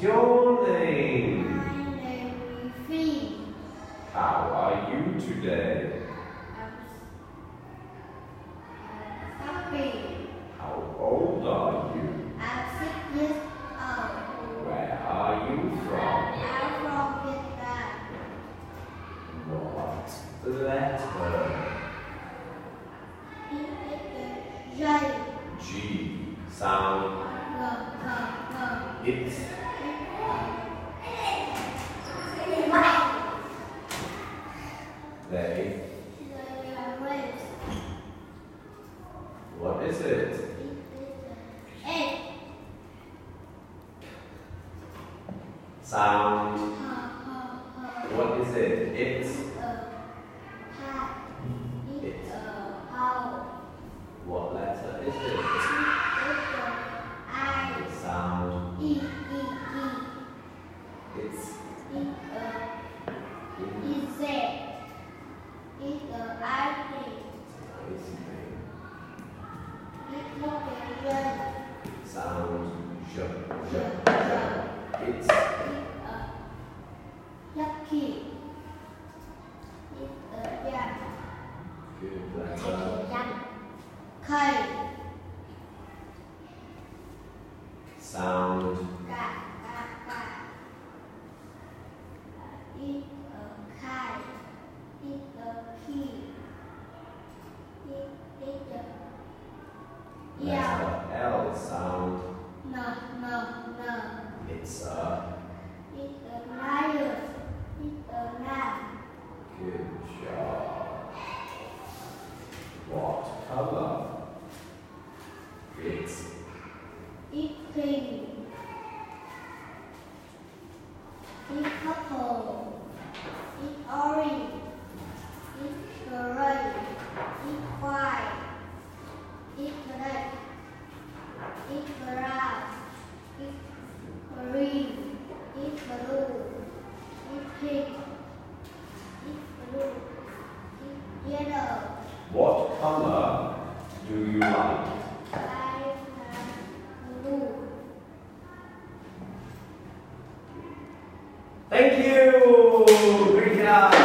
your name? My name is Finn. How are you today? I'm happy. How old are you? I'm six years old. Where are you from? I'm from Vietnam. What letter? It is J. G. Sound. G. G. It's. They. They are waves. What is it? Sound. What is it? It's. A What letter is it? Sound. It's Sound. J. J. J. It's. Good letter. Sound. Eat a of. It's it playing. It purple. It orange. It gray. It white. It black. It brown. It green. It blue. It pink. It blue. It yellow. What color? do you like? I blue. Thank you. Great job.